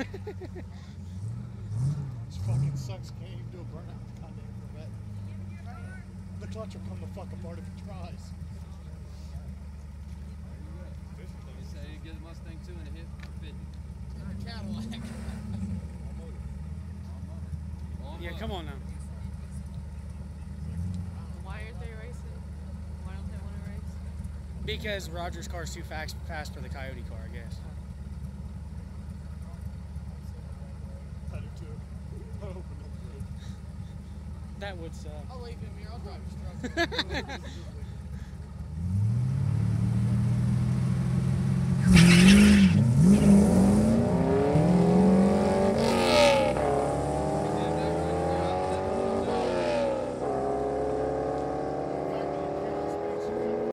this fucking sucks. Can't even do a burnout goddamn Corvette. The clutch will come the fuck apart if it tries. They say you get a Mustang too and it hit 50. Or a Cadillac. yeah, come on now. Why aren't they racing? Why don't they want to race? Because Roger's car is too fast, fast for the Coyote car, I guess. That would suck. I'll leave him here. I'll drive his truck.